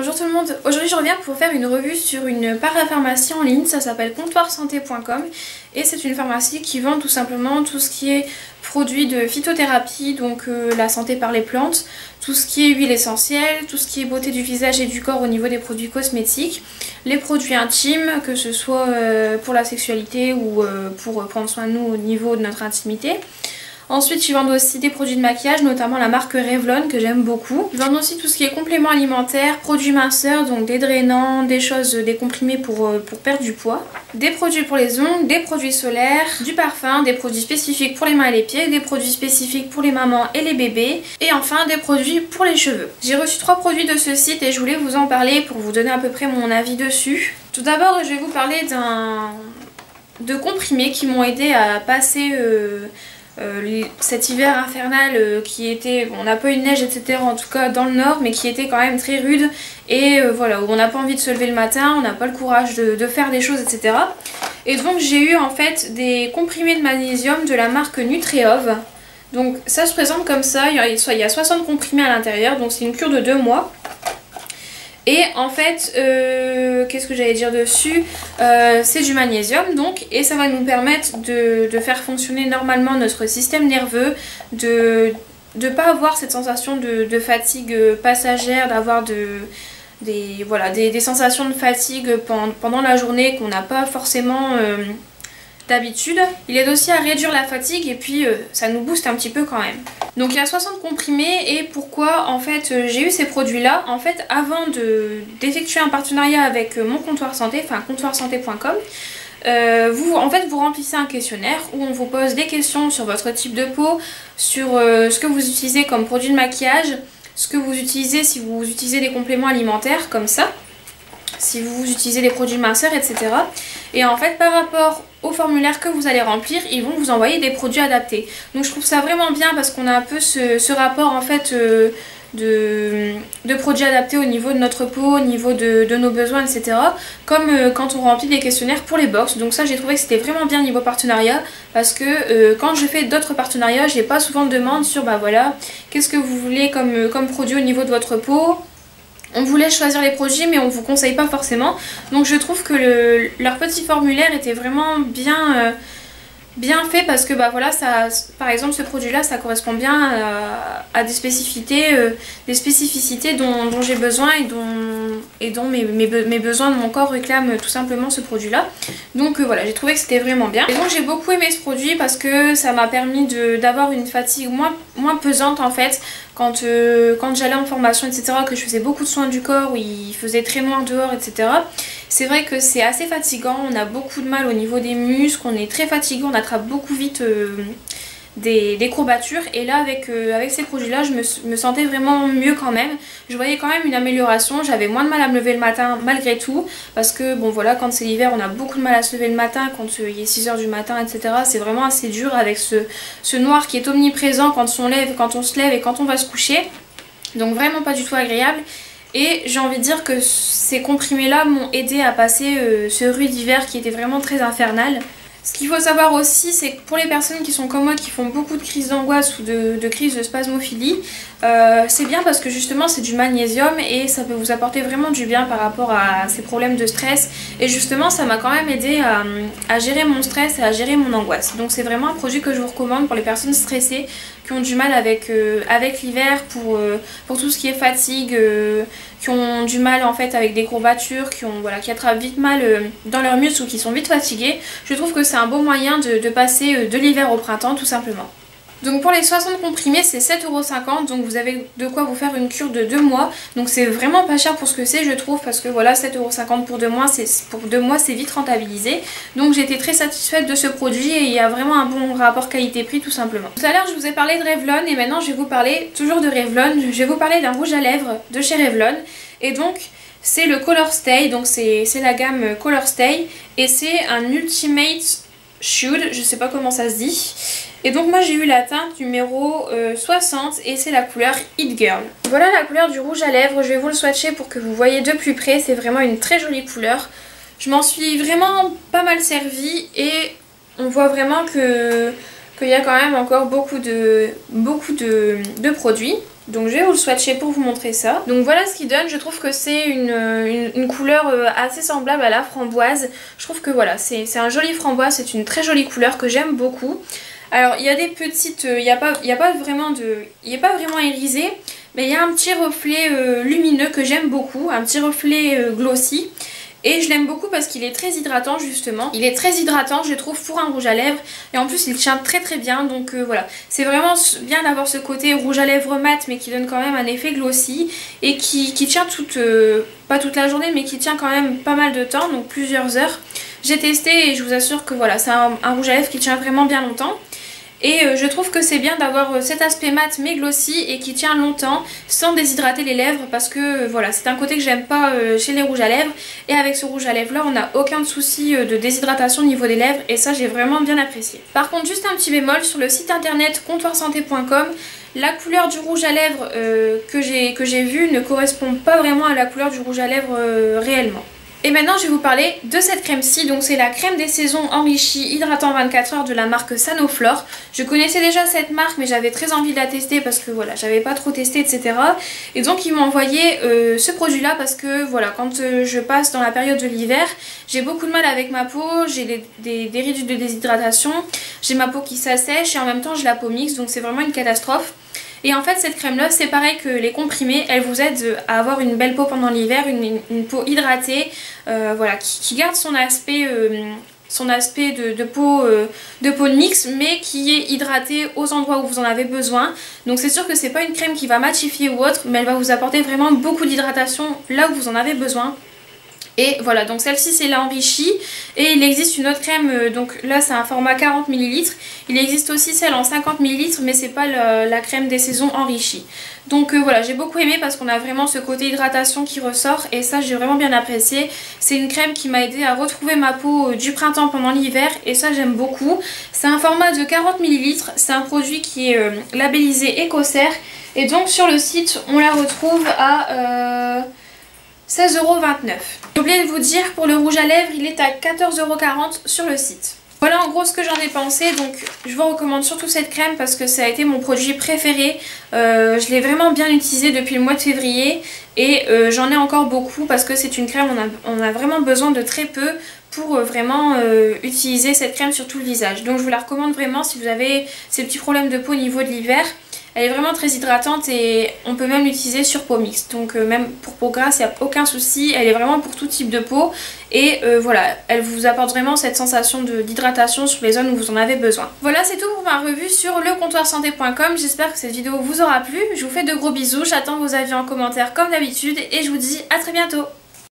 Bonjour tout le monde, aujourd'hui je reviens pour faire une revue sur une parapharmacie en ligne, ça s'appelle comptoirsanté.com et c'est une pharmacie qui vend tout simplement tout ce qui est produits de phytothérapie, donc euh, la santé par les plantes, tout ce qui est huile essentielle, tout ce qui est beauté du visage et du corps au niveau des produits cosmétiques, les produits intimes, que ce soit euh, pour la sexualité ou euh, pour prendre soin de nous au niveau de notre intimité. Ensuite, ils vendent aussi des produits de maquillage, notamment la marque Revlon que j'aime beaucoup. Ils vendent aussi tout ce qui est compléments alimentaires, produits minceurs, donc des drainants, des choses, des comprimés pour, euh, pour perdre du poids, des produits pour les ongles, des produits solaires, du parfum, des produits spécifiques pour les mains et les pieds, des produits spécifiques pour les mamans et les bébés, et enfin des produits pour les cheveux. J'ai reçu trois produits de ce site et je voulais vous en parler pour vous donner à peu près mon avis dessus. Tout d'abord, je vais vous parler d'un de comprimés qui m'ont aidé à passer euh, euh, cet hiver infernal euh, qui était, on n'a pas eu de neige etc en tout cas dans le nord mais qui était quand même très rude et euh, voilà où on n'a pas envie de se lever le matin, on n'a pas le courage de, faire des choses etc. Et donc j'ai eu en fait des comprimés de magnésium de la marque Nutriov. Donc ça se présente comme ça, il y a, il y a 60 comprimés à l'intérieur donc c'est une cure de 2 mois. Et en fait, qu'est-ce que j'allais dire dessus euh, C'est du magnésium donc, et ça va nous permettre de, faire fonctionner normalement notre système nerveux, de ne pas avoir cette sensation de, fatigue passagère, d'avoir des, voilà, des, sensations de fatigue pendant, la journée qu'on n'a pas forcément... Euh, d'habitude. Il aide aussi à réduire la fatigue et puis euh, ça nous booste un petit peu quand même. Donc il y a 60 comprimés et pourquoi en fait euh, j'ai eu ces produits là En fait avant d'effectuer un partenariat avec euh, mon comptoir santé, enfin comptoirsanté.com, vous, en fait, vous remplissez un questionnaire où on vous pose des questions sur votre type de peau, sur ce que vous utilisez comme produit de maquillage, ce que vous utilisez si vous utilisez des compléments alimentaires comme ça, si vous utilisez des produits minceurs, etc. Et en fait, par rapport au formulaire que vous allez remplir, ils vont vous envoyer des produits adaptés. Donc je trouve ça vraiment bien parce qu'on a un peu ce, rapport en fait euh, de, produits adaptés au niveau de notre peau, au niveau de, nos besoins, etc. Comme euh, quand on remplit des questionnaires pour les box. Donc ça j'ai trouvé que c'était vraiment bien niveau partenariat parce que euh, quand je fais d'autres partenariats, j'ai pas souvent de demandes sur bah voilà, qu'est-ce que vous voulez comme, comme produit au niveau de votre peau on voulait choisir les produits mais on vous conseille pas forcément. Donc je trouve que leur petit formulaire était vraiment bien, euh, bien fait parce que bah voilà ça par exemple ce produit là ça correspond bien à, des spécificités euh, des spécificités dont, j'ai besoin et dont, mes, besoins de mon corps réclament tout simplement ce produit là donc euh, voilà j'ai trouvé que c'était vraiment bien et donc j'ai beaucoup aimé ce produit parce que ça m'a permis d'avoir une fatigue moins pesante en fait quand, euh, quand j'allais en formation etc que je faisais beaucoup de soins du corps où il faisait très noir dehors etc c'est vrai que c'est assez fatigant, on a beaucoup de mal au niveau des muscles, on est très fatigué, on attrape beaucoup vite euh, des, courbatures. Et là avec, euh, avec ces produits là je me, sentais vraiment mieux quand même. Je voyais quand même une amélioration. J'avais moins de mal à me lever le matin malgré tout. Parce que bon voilà quand c'est l'hiver on a beaucoup de mal à se lever le matin. Quand il est 6h du matin etc c'est vraiment assez dur avec ce, ce noir qui est omniprésent quand on, lève, quand on se lève et quand on va se coucher. Donc vraiment pas du tout agréable. Et j'ai envie de dire que ces comprimés-là m'ont aidé à passer euh, ce rude d'hiver qui était vraiment très infernal. Ce qu'il faut savoir aussi, c'est que pour les personnes qui sont comme moi, qui font beaucoup de crises d'angoisse ou de, crises de spasmophilie, euh, c'est bien parce que justement c'est du magnésium et ça peut vous apporter vraiment du bien par rapport à ces problèmes de stress. Et justement ça m'a quand même aidé à, gérer mon stress et à gérer mon angoisse. Donc c'est vraiment un produit que je vous recommande pour les personnes stressées qui ont du mal avec, euh, l'hiver pour, euh, tout ce qui est fatigue, qui ont du mal en fait avec des courbatures, qui, ont, voilà, qui attrapent vite mal dans leurs muscles ou qui sont vite fatigués. Je trouve que c'est un bon moyen de passer de l'hiver au printemps tout simplement. Donc pour les 60 comprimés c'est 7,50€ donc vous avez de quoi vous faire une cure de 2 mois. Donc c'est vraiment pas cher pour ce que c'est je trouve parce que voilà 7,50€ pour 2 mois, pour 2 mois c'est vite rentabilisé. Donc été très satisfaite de ce produit et il y a vraiment un bon rapport qualité-prix tout simplement. Tout à l'heure je vous ai parlé de Revlon et maintenant je vais vous parler toujours de Revlon. Je vais vous parler d'un rouge à lèvres de chez Revlon et donc c'est le Color Stay, donc c'est la gamme Color Stay et c'est un Ultimate Shoot, je sais pas comment ça se dit. Et donc moi j'ai eu la teinte numéro 60 euh, et c'est la couleur Hit Girl. Voilà la couleur du rouge à lèvres, je vais vous le swatcher pour que vous voyez de plus près, c'est vraiment une très jolie couleur. Je m'en suis vraiment pas mal servie et on voit vraiment que qu'il y a quand même encore beaucoup de, produits. Donc je vais vous le swatcher pour vous montrer ça. Donc voilà ce qu'il donne, je trouve que c'est une, couleur euh, assez semblable à la framboise. Je trouve que voilà, c'est un joli framboise, c'est une très jolie couleur que j'aime beaucoup. Alors il y a des petites, euh, il n'y a, pas, a pas vraiment de, il n'est pas vraiment irisé, mais il y a un petit reflet euh, lumineux que j'aime beaucoup, un petit reflet glossy. Et je l'aime beaucoup parce qu'il est très hydratant justement. Il est très hydratant je trouve pour un rouge à lèvres. Et en plus il tient très très bien. Donc euh, voilà. C'est vraiment bien d'avoir ce côté rouge à lèvres mat mais qui donne quand même un effet glossy. Et qui, tient toute, euh, pas toute la journée mais qui tient quand même pas mal de temps. Donc plusieurs heures. J'ai testé et je vous assure que voilà c'est un rouge à lèvres qui tient vraiment bien longtemps. Et euh, je trouve que c'est bien d'avoir euh, cet aspect mat mais glossy et qui tient longtemps sans déshydrater les lèvres parce que euh, voilà c'est un côté que j'aime pas chez les rouges à lèvres et avec ce rouge à lèvres là on n'a aucun souci de déshydratation au niveau des lèvres et ça j'ai vraiment bien apprécié. Par contre juste un petit bémol sur le site internet comptoirsanté.com la couleur du rouge à lèvres que j'ai vu ne correspond pas vraiment à la couleur du rouge à lèvres réellement. Et maintenant je vais vous parler de cette crème-ci, donc c'est la crème des saisons enrichie hydratant 24 heures de la marque Sanoflore. Je connaissais déjà cette marque mais j'avais très envie de la tester parce que voilà j'avais pas trop testé etc. Et donc ils m'ont envoyé euh, ce produit là parce que voilà quand euh, je passe dans la période de l'hiver j'ai beaucoup de mal avec ma peau, j'ai des, des, de déshydratation, j'ai ma peau qui s'assèche et en même temps j'ai la peau mixte donc c'est vraiment une catastrophe. Et en fait cette crème là c'est pareil que les comprimés, elle vous aide à avoir une belle peau pendant l'hiver, une, peau hydratée, euh, voilà, qui, garde son aspect, euh, son aspect de, peau, euh, de peau mix mais qui est hydratée aux endroits où vous en avez besoin. Donc c'est sûr que c'est pas une crème qui va matifier ou autre mais elle va vous apporter vraiment beaucoup d'hydratation là où vous en avez besoin. Et voilà, donc celle-ci c'est l'enrichie. Et il existe une autre crème, euh, donc là c'est un format 40 ml. Il existe aussi celle en 50 ml, mais c'est pas la, crème des saisons enrichie. Donc euh, voilà, j'ai beaucoup aimé parce qu'on a vraiment ce côté hydratation qui ressort. Et ça j'ai vraiment bien apprécié. C'est une crème qui m'a aidé à retrouver ma peau euh, du printemps pendant l'hiver. Et ça j'aime beaucoup. C'est un format de 40 ml. C'est un produit qui est labellisé Ecocer. Et donc sur le site on la retrouve à... 16,29€. J'ai oublié de vous dire, pour le rouge à lèvres, il est à 14,40€ sur le site. Voilà en gros ce que j'en ai pensé, donc je vous recommande surtout cette crème parce que ça a été mon produit préféré. Euh, je l'ai vraiment bien utilisé depuis le mois de février et euh, j'en ai encore beaucoup parce que c'est une crème, on a, vraiment besoin de très peu pour euh, vraiment utiliser cette crème sur tout le visage. Donc je vous la recommande vraiment si vous avez ces petits problèmes de peau au niveau de l'hiver. Elle est vraiment très hydratante et on peut même l'utiliser sur peau mixte. Donc euh, même pour peau grasse, il n'y a aucun souci. Elle est vraiment pour tout type de peau. Et euh, voilà, elle vous apporte vraiment cette sensation d'hydratation sur les zones où vous en avez besoin. Voilà, c'est tout pour ma revue sur lecomptoirsanté.com. J'espère que cette vidéo vous aura plu. Je vous fais de gros bisous. J'attends vos avis en commentaire comme d'habitude. Et je vous dis à très bientôt.